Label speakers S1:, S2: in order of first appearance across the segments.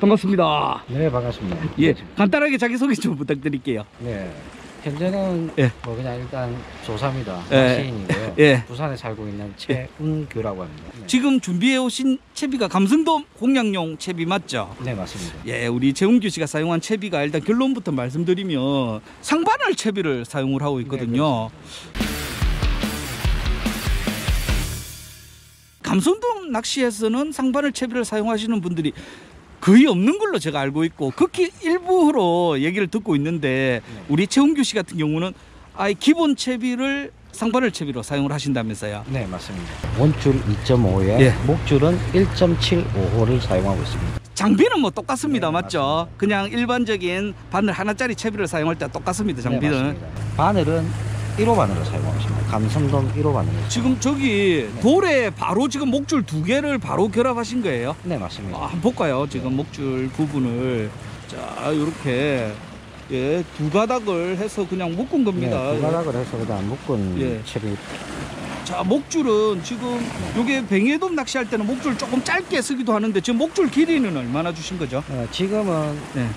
S1: 반갑습니다.
S2: 네 반갑습니다.
S1: 예, 간단하게 자기소개 좀 부탁드릴게요.
S2: 네. 현재는
S1: 예.
S2: 뭐 그냥 일단 조사입니다.
S1: 예.
S2: 시인이고요.
S1: 예.
S2: 부산에 살고 있는 최은규라고 합니다. 네.
S1: 지금 준비해 오신 채비가 감성돔 공략용 채비 맞죠?
S2: 네 맞습니다.
S1: 예, 우리 재웅규 씨가 사용한 채비가 일단 결론부터 말씀드리면 상반할 채비를 사용을 하고 있거든요. 감성돔 낚시에서는 상반을 채비를 사용하시는 분들이 거의 없는 걸로 제가 알고 있고 극히 일부로 얘기를 듣고 있는데
S2: 네.
S1: 우리 최웅규 씨 같은 경우는 아예 기본 채비를 상반을 채비로 사용을 하신다면서요.
S2: 네 맞습니다. 원줄 2.5에
S1: 예.
S2: 목줄은 1.75호를 사용하고 있습니다.
S1: 장비는 뭐 똑같습니다.
S2: 네,
S1: 맞죠?
S2: 맞습니다.
S1: 그냥 일반적인 바늘 하나짜리 채비를 사용할 때 똑같습니다. 장비는.
S2: 네. 바늘은 1호 바늘을 사용하고 있습니다. 감성돔 1호 바늘.
S1: 지금 저기 돌에 바로 지금 목줄 두 개를 바로 결합하신 거예요?
S2: 네 맞습니다.
S1: 아, 한번 볼까요? 지금 목줄 부분을 자 이렇게 예, 두 가닥을 해서 그냥 묶은 겁니다.
S2: 네, 두 가닥을 해서 그다음 묶은
S1: 예.
S2: 채비
S1: 자 목줄은 지금 요게 뱅에돔 낚시할 때는 목줄 조금 짧게 쓰기도 하는데 지금 목줄 길이는 얼마나 주신 거죠?
S2: 어, 지금은
S1: 네.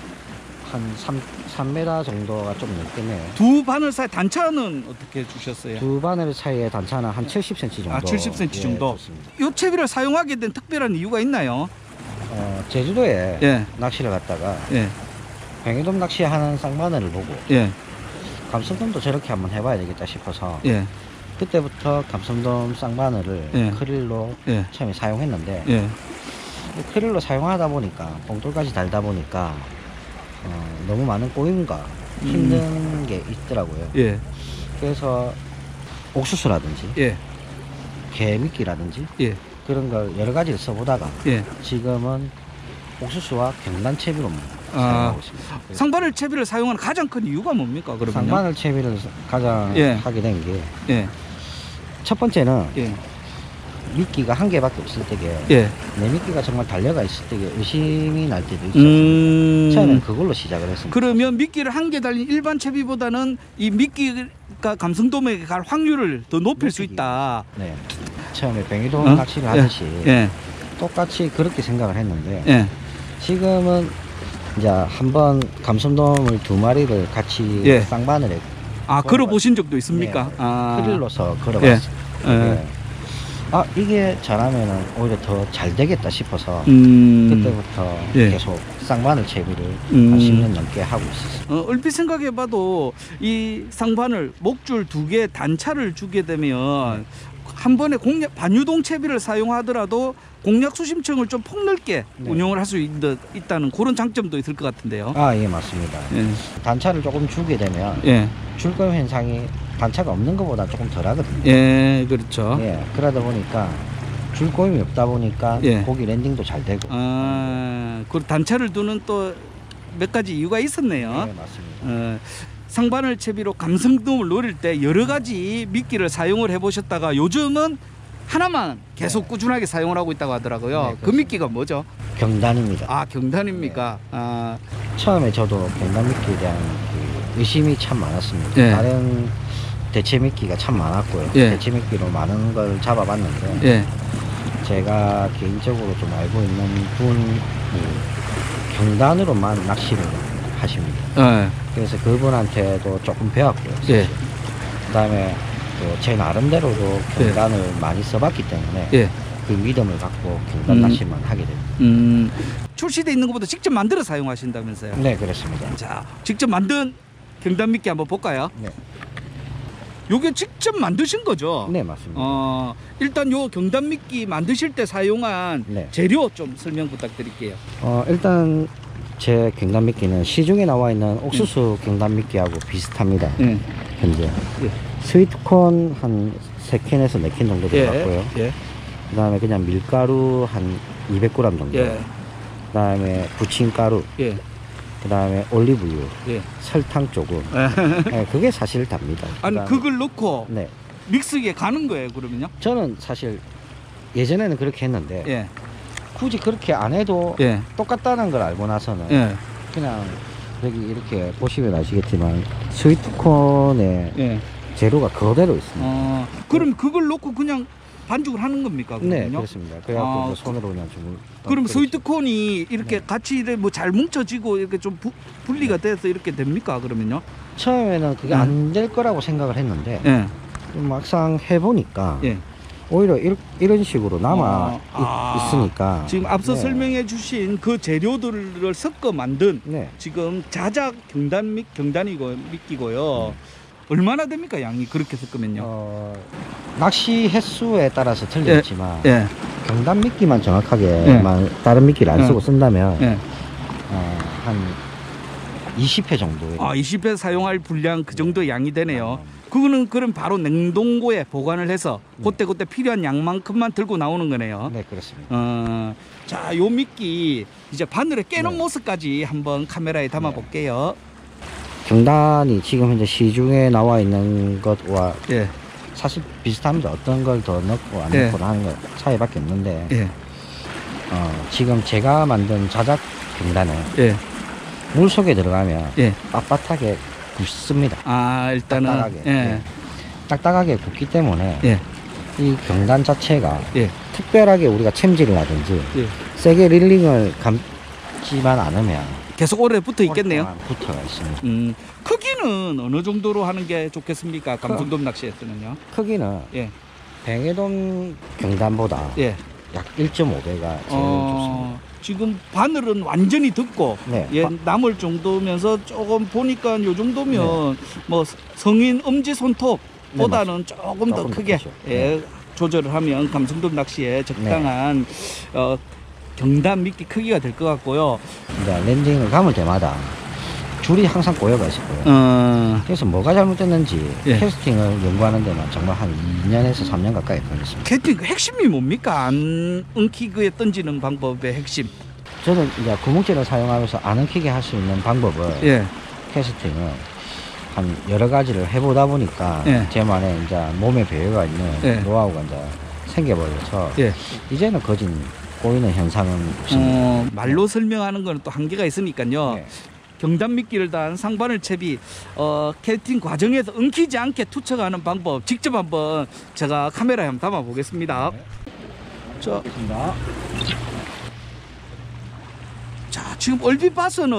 S2: 한 3, 3m 정도가 좀 넘겠네요.
S1: 두 바늘 사이 단차는 어떻게 주셨어요?
S2: 두 바늘 사이의 단차는 한 70cm 정도.
S1: 아, 70cm
S2: 예,
S1: 정도.
S2: 좋습니다.
S1: 요 채비를 사용하게 된 특별한 이유가 있나요?
S2: 어, 제주도에
S1: 예,
S2: 낚시를 갔다가
S1: 예,
S2: 뱅에돔 낚시하는 쌍바늘을 보고
S1: 예,
S2: 감성돔도 저렇게 한번 해봐야 되겠다 싶어서
S1: 예,
S2: 그때부터 감성돔 쌍바늘을
S1: 예.
S2: 크릴로
S1: 예,
S2: 처음에 사용했는데
S1: 예.
S2: 크릴로 사용하다 보니까 봉돌까지 달다 보니까 어, 너무 많은 꼬임과 힘든 게 있더라고요.
S1: 예,
S2: 그래서 옥수수라든지
S1: 예,
S2: 개미끼라든지
S1: 예,
S2: 그런 걸 여러 가지를 써보다가
S1: 예.
S2: 지금은 옥수수와 경단 채비로
S1: 아,
S2: 사용하고 있습니다.
S1: 상바늘 채비를 사용하는 가장 큰 이유가 뭡니까? 그러면요?
S2: 상바늘 채비를 가장
S1: 예.
S2: 하게 된 게첫
S1: 예,
S2: 번째는
S1: 예,
S2: 미끼가 한 개밖에 없을 때게
S1: 예.
S2: 내 미끼가 정말 달려가 있을 때게 의심이 날 때도 있죠.
S1: 음.
S2: 처음엔 그걸로 시작을 했습니다.
S1: 그러면 미끼를 한 개 달린 일반 채비보다는 이 미끼가 감성돔에게 갈 확률을 더 높일 수
S2: 높이기.
S1: 있다.
S2: 네. 처음에 뱅이돔
S1: 어?
S2: 낚시를 하듯이
S1: 예,
S2: 똑같이 그렇게 생각을 했는데
S1: 예,
S2: 지금은 이제 한번 감성돔을 두 마리를 같이
S1: 예.
S2: 쌍바늘에
S1: 아, 걸어 보신 적도 있습니까?
S2: 네.
S1: 아,
S2: 크릴로서 걸어봤어요.
S1: 예.
S2: 네. 아 이게 잘하면은 오히려 더 잘 되겠다 싶어서
S1: 음.
S2: 그때부터
S1: 예.
S2: 계속 쌍바늘 채비를
S1: 음.
S2: 한 10년 넘게 하고 있었어요.
S1: 어, 얼핏 생각해봐도 이 상반을 목줄 두 개 단차를 주게 되면 한 번에 공략 반유동 채비를 사용하더라도 공략 수심층을 좀 폭넓게
S2: 네.
S1: 운영을 할 수 있다는 그런 장점도 있을 것 같은데요.
S2: 아 예 맞습니다.
S1: 예,
S2: 단차를 조금 주게 되면
S1: 예,
S2: 줄거 현상이 단차가 없는 것보다 조금 덜 하거든요.
S1: 예, 그렇죠.
S2: 예, 그러다 보니까 줄거임이 없다 보니까
S1: 예.
S2: 고기 랜딩도 잘 되고.
S1: 아, 그 단차를 두는 또 몇 가지 이유가 있었네요.
S2: 네, 맞습니다.
S1: 어, 상바늘 채비로 감성돔을 노릴 때 여러 가지 미끼를 사용을 해보셨다가 요즘은 하나만 계속
S2: 네.
S1: 꾸준하게 사용을 하고 있다고 하더라고요.
S2: 네,
S1: 그. 미끼가 뭐죠?
S2: 경단입니다.
S1: 아 경단입니까?
S2: 네.
S1: 아,
S2: 처음에 저도 경단 미끼에 대한 그 의심이 참 많았습니다.
S1: 예.
S2: 다른 대체 미끼가 참 많았고요.
S1: 예.
S2: 대체 미끼로 많은 걸 잡아봤는데
S1: 예,
S2: 제가 개인적으로 좀 알고 있는 분이 경단으로만 낚시를 하십니다.
S1: 예,
S2: 그래서 그분한테도 조금 배웠고요.
S1: 예,
S2: 그다음에 또 제 나름대로도 경단을 많이 써봤기 때문에
S1: 예.
S2: 그 믿음을 갖고 경단
S1: 음.
S2: 낚시만 하게 됩니다.
S1: 음, 출시돼 있는 것보다 직접 만들어 사용하신다면서요?
S2: 네, 그렇습니다.
S1: 자, 직접 만든 경단 미끼 한번 볼까요?
S2: 네,
S1: 요게 직접 만드신 거죠?
S2: 네 맞습니다.
S1: 어, 일단 요 경단 미끼 만드실 때 사용한
S2: 네.
S1: 재료 좀 설명 부탁드릴게요.
S2: 어, 일단 제 경단 미끼는 시중에 나와 있는 옥수수 경단 미끼하고 비슷합니다.
S1: 예.
S2: 현재
S1: 예.
S2: 스위트콘 한 3캔에서 4캔 정도 들어갔고요.
S1: 예.
S2: 그 다음에 그냥 밀가루 한 200g 정도.
S1: 예.
S2: 그 다음에 부침가루.
S1: 예.
S2: 그 다음에 올리브유.
S1: 예.
S2: 설탕 조금. 네, 그게 사실 답니다.
S1: 아니
S2: 그다음에-
S1: 그걸 넣고
S2: 네.
S1: 믹스기에 가는 거예요, 그러면요?
S2: 저는 사실 예전에는 그렇게 했는데
S1: 예.
S2: 굳이 그렇게 안 해도
S1: 예.
S2: 똑같다는 걸 알고 나서는
S1: 예.
S2: 그냥 여기 이렇게 보시면 아시겠지만 스위트콘의
S1: 예.
S2: 재료가 그대로 있습니다.
S1: 어, 그럼 그걸 넣고 그냥 반죽을 하는 겁니까?
S2: 네,
S1: 그러면요?
S2: 그렇습니다. 그래갖고
S1: 아,
S2: 이제 손으로 그냥 좀.
S1: 그럼
S2: 그렇죠.
S1: 스위트콘이 이렇게
S2: 네.
S1: 같이 뭐 잘 뭉쳐지고 이렇게 좀 부- 분리가 돼서 이렇게 됩니까? 그러면요?
S2: 처음에는 그게
S1: 음.
S2: 안 될 거라고 생각을 했는데
S1: 예.
S2: 막상 해보니까
S1: 예.
S2: 오히려 이, 이런 식으로 남아
S1: 어,
S2: 있,
S1: 아.
S2: 있 으니까
S1: 지금 앞서
S2: 네.
S1: 설명해 주신 그 재료들을 섞어 만든
S2: 네.
S1: 지금 자작 경단 미, 경단이고 미끼고요. 얼마나 됩니까? 양이 그렇게 섞으면요.
S2: 어, 낚시 횟수에 따라서 틀리겠지만
S1: 예.
S2: 경단 미끼만 정확하게
S1: 예.
S2: 만 다른 미끼를 안
S1: 예.
S2: 쓰고 쓴다면
S1: 예.
S2: 어, 한 20회 정도.
S1: 아, 20회 사용할 분량 그 정도 양이 되네요. 그거는 그럼 바로 냉동고에 보관을 해서
S2: 네.
S1: 그때 그때 필요한 양만큼만 들고 나오는 거네요.
S2: 네, 그렇습니다.
S1: 어, 자, 요 미끼 이제 바늘에 깨는
S2: 네.
S1: 모습까지 한번 카메라에 담아 볼게요.
S2: 경단이 지금 현재 시중에 나와 있는 것과
S1: 예,
S2: 사실 비슷합니다. 어떤 걸 더 넣고 안
S1: 예.
S2: 넣고 하는 것 차이밖에 없는데
S1: 예,
S2: 어, 지금 제가 만든 자작 경단은
S1: 예,
S2: 물 속에 들어가면
S1: 예.
S2: 빳빳하게 굳습니다.
S1: 아, 일단은
S2: 딱딱하게.
S1: 예,
S2: 네. 딱딱하게 굳기 때문에
S1: 예,
S2: 이 경단 자체가
S1: 예,
S2: 특별하게 우리가 챔질을 하든지
S1: 예.
S2: 세게 릴링을 감지만 않으면
S1: 계속 오래 붙어 있겠네요.
S2: 붙어 있습니다.
S1: 음, 크기는 어느 정도로 하는 게 좋겠습니까? 감성돔 낚시에서는요.
S2: 크기는
S1: 예,
S2: 뱅에돔 경단보다
S1: 예.
S2: 약 1.5배가 제일
S1: 어, 지금 바늘은 완전히 듣고
S2: 좋습니다. 네.
S1: 예,
S2: 바-
S1: 남을 정도면서 조금 보니까 요 정도면 뭐 성인 엄지 손톱보다는 조금 더
S2: 조금 더
S1: 크게. 예, 조절을 하면 감성돔 낚시에 적당한 어, 경단 미끼 크기가 될 것 같고요.
S2: 이제 랜딩을 감을 때마다 줄이 항상 꼬여가 있을 거예요.
S1: 어,
S2: 그래서 뭐가 잘못됐는지
S1: 예.
S2: 캐스팅을 연구하는 데만 정말 한 2년에서 3년 가까이 걸렸습니다.
S1: 캐팅 그 핵심이 뭡니까? 안 엉키그에 던지는 방법의 핵심.
S2: 저는 이제 구멍질을 사용하면서 안 엉키게 할 수 있는 방법을
S1: 예,
S2: 캐스팅을 한 여러 가지를 해보다 보니까
S1: 예.
S2: 제만의 이제 몸에 배어가 있는
S1: 예.
S2: 노하우가 이제 생겨버려서
S1: 예.
S2: 이제는 거진 꼬이는 현상은 없습니다.
S1: 어, 말로 설명하는 거는 또 한계가 있으니까요.
S2: 네.
S1: 경단 미끼를 단 상바늘 채비 어, 캐팅 과정에서 엉키지 않게 투척하는 방법 직접 한번 제가 카메라에 한번 담아 보겠습니다. 자,
S2: 좋습니다.
S1: 자, 지금 얼핏 봐서는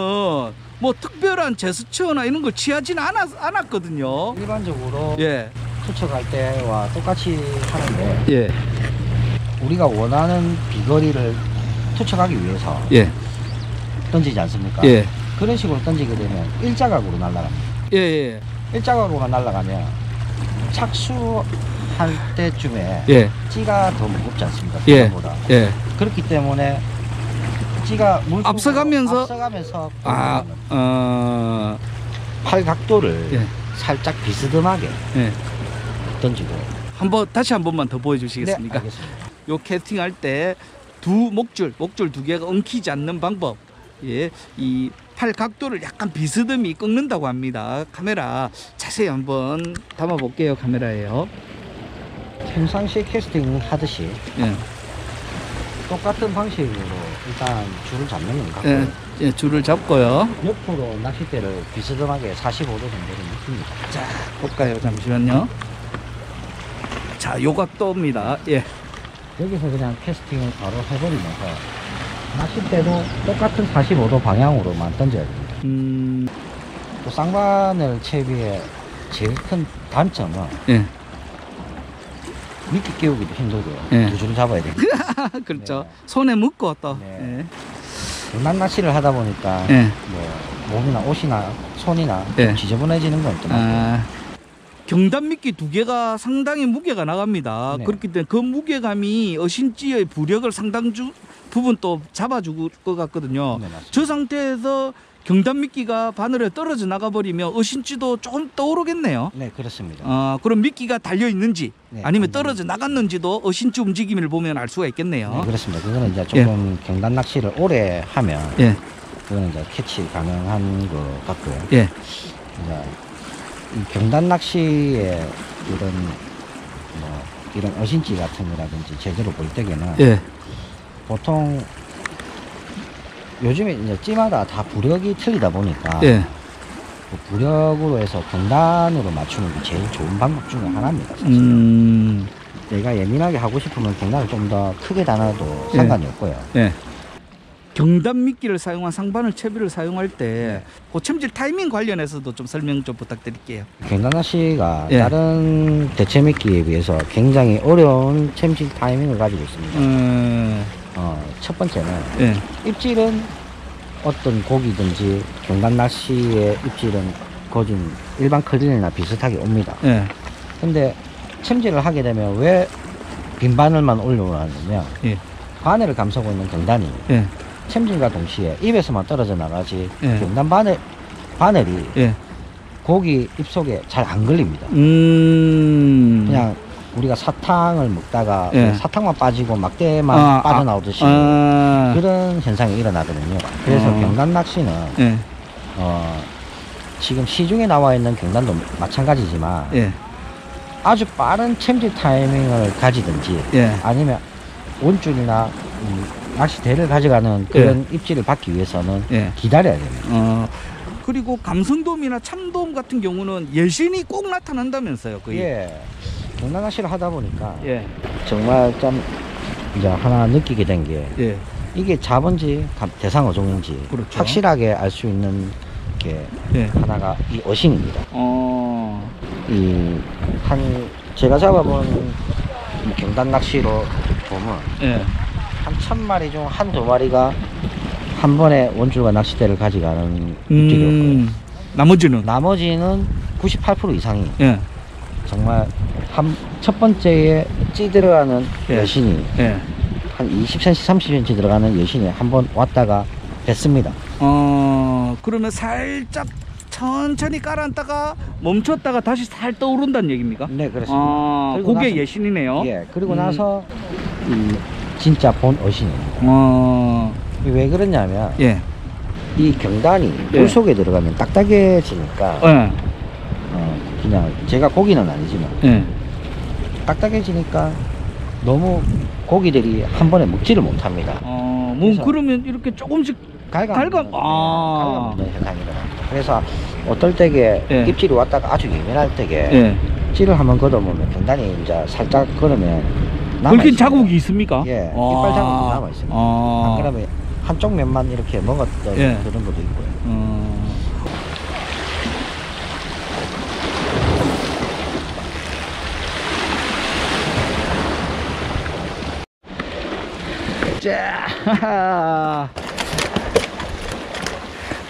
S1: 뭐 특별한 제스처나 이런 걸 취하지는 않았, 않았거든요.
S2: 일반적으로
S1: 예,
S2: 투척할 때와 똑같이 하는데
S1: 예,
S2: 우리가 원하는 비거리를 투척하기 위해서
S1: 예,
S2: 던지지 않습니까?
S1: 예,
S2: 그런 식으로 던지게 되면 일자각으로 날아갑니다.
S1: 예, 예,
S2: 일자각으로 날아가면 착수할 때쯤에
S1: 예,
S2: 찌가 더 무겁지 않습니까?
S1: 예.
S2: 보다
S1: 예.
S2: 그렇기 때문에 찌가 물 속으로
S1: 앞서가면서-
S2: 앞서가면서
S1: 아, 어,
S2: 팔 각도를
S1: 예,
S2: 살짝 비스듬하게
S1: 예.
S2: 던지고
S1: 한번 다시 한 번만 더
S2: 네,
S1: 보여주시겠습니까?
S2: 알겠습니다.
S1: 요 캐스팅할 때 두 목줄, 목줄 두 개가 엉키지 않는 방법. 예, 이 팔 각도를 약간 비스듬히 꺾는다고 합니다. 카메라 자세히 한번 담아 볼게요. 카메라에요.
S2: 평상시에 캐스팅 하듯이
S1: 예,
S2: 똑같은 방식으로 일단 줄을 잡는 건 같고
S1: 예, 예, 줄을 잡고요.
S2: 옆으로 낚싯대를 비스듬하게 45도 정도로 눕힙니다.
S1: 자, 볼까요? 잠시만요. 자, 요 각도입니다. 예,
S2: 여기서 그냥 캐스팅을 바로 해버리면서 낚싯대도 똑같은 45도 방향으로만 던져야 됩니다.
S1: 음,
S2: 또 쌍바늘 채비의 제일 큰 단점은
S1: 예,
S2: 미끼 끼우기도 힘들고요.
S1: 예.
S2: 두 줄 잡아야 됩니다.
S1: 그렇죠.
S2: 네.
S1: 손에 묶고 또.
S2: 네. 장난 낚시를 하다 보니까
S1: 예, 예.
S2: 뭐 몸이나 옷이나 손이나
S1: 예.
S2: 좀 지저분해지는 건 좀.
S1: 아, 경단 미끼 두 개가 상당히 무게가 나갑니다.
S2: 네.
S1: 그렇기 때문에 그 무게감이 어신지의 부력을 상당 주, 부분 또 잡아줄 것 같거든요.
S2: 네.
S1: 저 상태에서 경단 미끼가 바늘에 떨어져 나가버리면 어신지도 조금 떠오르겠네요.
S2: 네, 그렇습니다.
S1: 아, 그럼 미끼가 달려 있는지
S2: 네,
S1: 아니면 떨어져 나갔는지도 어신지 움직임을 보면 알 수가 있겠네요.
S2: 네, 그렇습니다. 그거는 이제 조금 경단 낚시를 오래 하면
S1: 예,
S2: 그거는 이제 캐치 가능한 것 같고요.
S1: 예,
S2: 이제 이 경단 낚시의 이런 뭐 이런 어신지 같은 거라든지 제대로 볼 때에는
S1: 예,
S2: 보통 요즘에 이제 찌마다 다 부력이 틀리다 보니까
S1: 예.
S2: 그 부력으로 해서 경단으로 맞추는 게 제일 좋은 방법 중에 하나입니다. 사실.
S1: 음,
S2: 내가 예민하게 하고 싶으면 경단을 좀 더 크게 달아도
S1: 예.
S2: 상관이 없고요.
S1: 예. 경단 미끼를 사용한 상바늘 채비를 사용할 때
S2: 네.
S1: 고챔질 타이밍 관련해서도 좀 설명 좀 부탁드릴게요.
S2: 경단낚시가
S1: 예.
S2: 다른 대체 미끼에 비해서 굉장히 어려운 챔질 타이밍을 가지고 있습니다.
S1: 음,
S2: 어, 첫 번째는
S1: 예,
S2: 입질은 어떤 고기든지 경단 낚시의 입질은 거진 일반 클린이나 비슷하게 옵니다.
S1: 예,
S2: 근데 챔질을 하게 되면 왜 빈바늘만 올려놓았냐면
S1: 예,
S2: 바늘을 감싸고 있는 경단이
S1: 예,
S2: 챔질과 동시에 입에서만 떨어져 나가지
S1: 예.
S2: 경단 바늘, 바늘이
S1: 예.
S2: 고기 입속에 잘 안 걸립니다.
S1: 음,
S2: 그냥 우리가 사탕을 먹다가
S1: 예.
S2: 그 사탕만 빠지고 막대만
S1: 아,
S2: 빠져나오듯이
S1: 아,
S2: 그런 현상이 일어나거든요. 그래서
S1: 어.
S2: 경단 낚시는
S1: 예,
S2: 어, 지금 시중에 나와 있는 경단도 마찬가지지만
S1: 예,
S2: 아주 빠른 챔질 타이밍을 가지든지
S1: 예,
S2: 아니면 원줄이나 음, 낚시대를 가져가는 그런 입질을 받기 위해서는
S1: 예.
S2: 기다려야 됩니다.
S1: 어, 그리고 감성돔이나 참돔 같은 경우는 예신이 꼭 나타난다면서요, 거의.
S2: 예. 경단 낚시를 하다 보니까
S1: 예,
S2: 정말 좀 이제 하나 느끼게 된 게
S1: 예,
S2: 이게 잡은지 감- 대상 어종인지
S1: 그렇죠.
S2: 확실하게 알 수 있는 게
S1: 예.
S2: 하나가 이 어신입니다.
S1: 어,
S2: 이한 제가 잡아본 이 경단 낚시로 보면
S1: 예,
S2: 한 천 마리 중 한 두 마리가 한 번에 원줄과 낚시대를 가져가는 입질이었고요.
S1: 음, 나머지는,
S2: 나머지는 98% 이상이
S1: 예,
S2: 정말 한 첫 번째에 찌 들어가는
S1: 예.
S2: 여신이
S1: 예.
S2: 한 20cm, 30cm 들어가는 여신이 한 번 왔다가 뺐습니다.
S1: 어, 그러면 살짝 천천히 깔아놨다가 멈췄다가 다시 살 떠오른다는 얘기입니까?
S2: 네, 그렇습니다.
S1: 아, 그게
S2: 나서-
S1: 예신이네요.
S2: 예, 그리고
S1: 음.
S2: 나서 이 진짜 본 어신입니다.
S1: 어,
S2: 왜 그러냐면
S1: 예,
S2: 이 경단이
S1: 예.
S2: 물 속에 들어가면 딱딱해지니까
S1: 예,
S2: 어, 그냥 제가 고기는 아니지만
S1: 예.
S2: 딱딱해지니까 너무 고기들이 한 번에 먹지를 못합니다.
S1: 어, 뭐 그러면 이렇게 조금씩
S2: 갈가
S1: 갈감- 아.
S2: 갈가먹는 현상이 일어납니다. 그래서 어떨 때게
S1: 예.
S2: 입질이 왔다가 아주 예민할 때게
S1: 예.
S2: 찌를 한번 걷어보면 경단이 이제 살짝 걸으면 남아
S1: 긁힌
S2: 있습니다.
S1: 자국이 있습니까?
S2: 예,
S1: 아.
S2: 이빨 자국이 남아 있습니다.
S1: 아.
S2: 안 그러면 한쪽 면만 이렇게 먹었던
S1: 예.
S2: 그런 것도 있고요.
S1: 어. 자,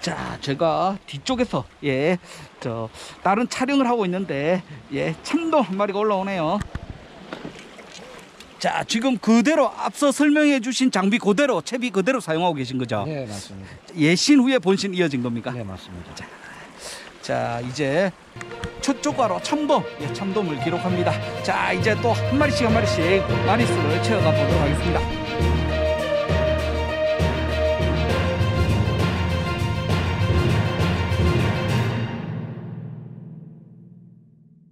S1: 자, 제가 뒤쪽에서 예, 저 다른 촬영을 하고 있는데 예, 참돔 한 마리가 올라오네요. 자, 지금 그대로 앞서 설명해 주신 장비 그대로 채비 그대로 사용하고 계신 거죠?
S2: 네, 맞습니다.
S1: 예신 후에 본신 이어진 겁니까?
S2: 네, 맞습니다.
S1: 자 이제 초초가로 참돔 예, 참돔을 기록합니다 자 이제 또 한 마리씩 한 마리씩 마리수를 채워가 보도록 하겠습니다